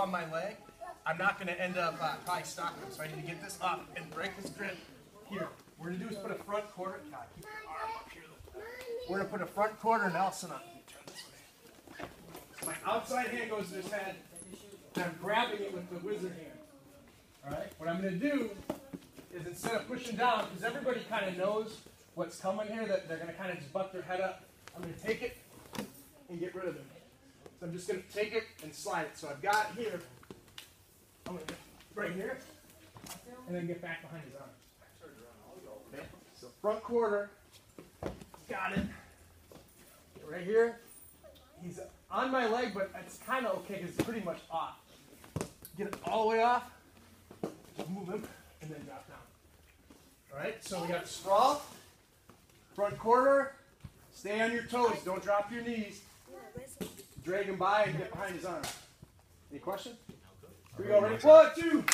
on my leg, I'm not going to end up uh, probably stopping. So I need to get this up and break this grip here. We're going to do is put a front quarter. God, keep your arm up here. We're going to put a front quarter Nelson on. So my outside hand goes to his head, and I'm grabbing it with the wizard hand. All right. What I'm going to do is instead of pushing down, because everybody kind of knows what's coming here, that they're going to kind of just buck their head up. I'm going to take it and get rid of it. So I'm just going to take it and slide it. So I've got here, I'm going to right here, and then get back behind his arms. Okay. So front quarter, got it. Right here, he's on my leg, but it's kind of okay because it's pretty much off. Get it all the way off, move him, and then drop down. All right, so we got sprawl, front quarter, stay on your toes, don't drop your knees. Drag him by and get behind his arms. Any questions? Here we go, ready? One, two.